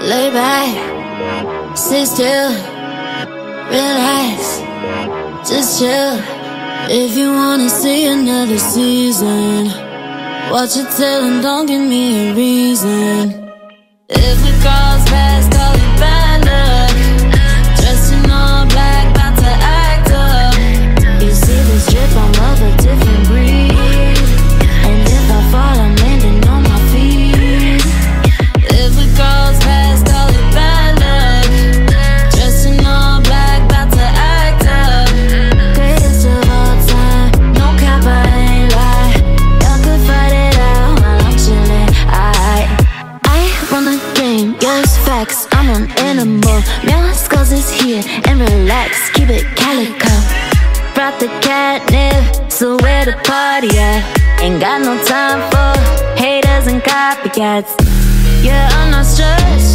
Lay back, sit still, relax, just chill. If you wanna see another season, watch it till and don't give me a reason. If we go. I'm an animal. Meowscles is here and relax, keep it calico. Brought the catnip, so where the party at? Ain't got no time for haters and copycats. Yeah, I'm not stressed.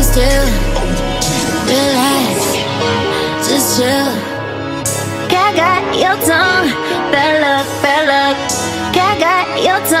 things to relax, just chill. Gaga, your tongue, bad luck, bad luck. Gaga, your tongue.